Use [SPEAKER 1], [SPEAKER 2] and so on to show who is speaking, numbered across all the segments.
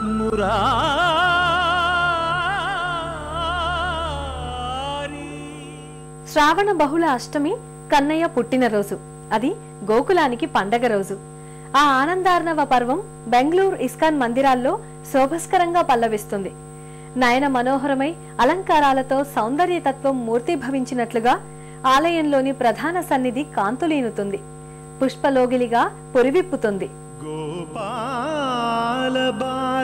[SPEAKER 1] శ్రావణ బహుళ అష్టమి కన్నయ్య పుట్టినరోజు. అది గోకులానికి పండగ రోజు. ఆ ఆనందార్ణవ పర్వం బెంగళూరు ఇస్కాన్ మందిరాల్లో శోభస్కరంగా పల్లవిస్తుంది. నయన మనోహరమై అలంకారాలతో సౌందర్యతత్వం మూర్తిభవించినట్లుగా ఆలయంలోని ప్రధాన సన్నిధి కాంతులీనుతుంది. పుష్పలోగిలిగా పొరివిప్పుతుంది.
[SPEAKER 2] గోపాల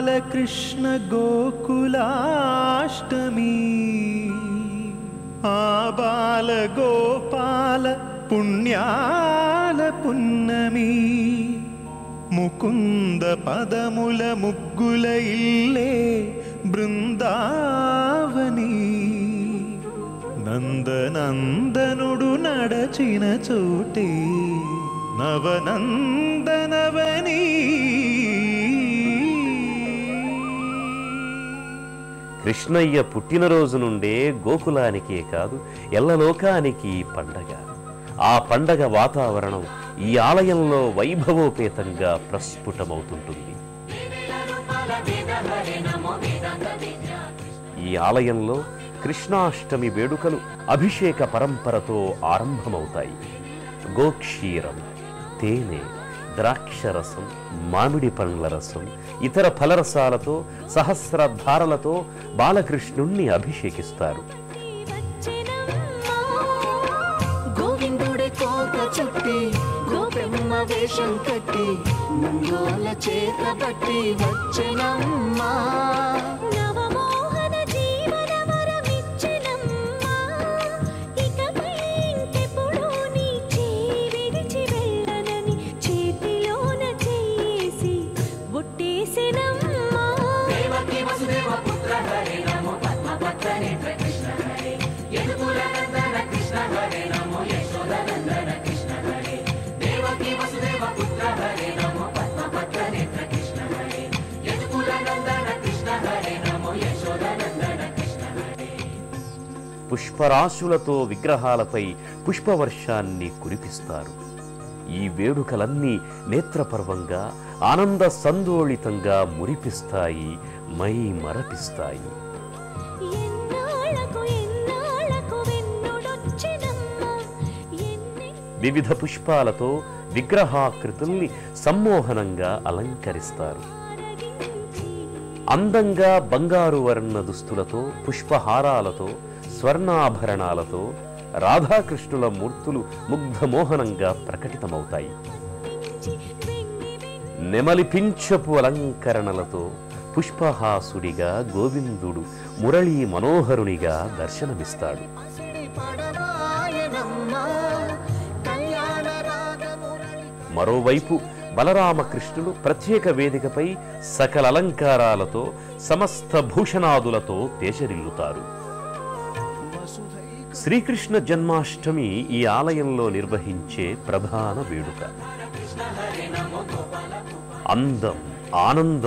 [SPEAKER 2] ബാലകൃഷ്ണ ഗോകുലാഷ്ടമി. ആ ബാലഗോപാല പുണ്യാല പുന്നമി. മുകുന്ദ പദമുല മുഗ്ഗുലയില്ലേ ബൃന്ദാവനി. നന്ദനന്ദനൊടു നടച്ചിന ചൂട്ടി. നവനന്ദനവനീ.
[SPEAKER 3] కృష్ణయ్య పుట్టినరోజు నుండే గోకులానికే కాదు ఎల్లలోకానికి పండగ. ఆ పండగ వాతావరణం ఈ ఆలయంలో వైభవోపేతంగా ప్రస్ఫుటమవుతుంటుంది. ఈ ఆలయంలో కృష్ణాష్టమి వేడుకలు అభిషేక పరంపరతో ఆరంభమవుతాయి. గోక్షీరం తేనె ద్రాక్షరసం మామిడి పండ్ల రసం ఇతర ఫలరసాలతో సహస్రధారలతో బాలకృష్ణుణ్ణి అభిషేకిస్తారు.
[SPEAKER 4] చుట్టి గోపెమ్మ వేషం కట్టి ముంగోల చేత బట్టి వచ్చనమ్మా.
[SPEAKER 3] పుష్పరాశులతో విగ్రహాలపై పుష్పవర్షాన్ని కురిపిస్తారు. ఈ వేడుకలన్నీ నేత్రపర్వంగా ఆనంద సందోళితంగా మురిపిస్తాయి మై మరపిస్తాయి వివిధ పుష్పాలతో విగ్రహాకృతుల్ని సమ్మోహనంగా అలంకరిస్తారు. అందంగా బంగారు వర్ణ దుస్తులతో పుష్పహారాలతో స్వర్ణాభరణాలతో రాధాకృష్ణుల మూర్తులు ముగ్ధమోహనంగా ప్రకటితమవుతాయి. నెమలిపించపు అలంకరణలతో పుష్పహాసుడిగా గోవిందుడు మురళీ మనోహరునిగా దర్శనమిస్తాడు. మరోవైపు బలరామకృష్ణుడు ప్రత్యేక వేదికపై సకల అలంకారాలతో సమస్త భూషణాదులతో తేజరిల్లుతారు. శ్రీకృష్ణ జన్మాష్టమి ఈ ఆలయంలో నిర్వహించే ప్రధాన వేడుక. అందం ఆనందం.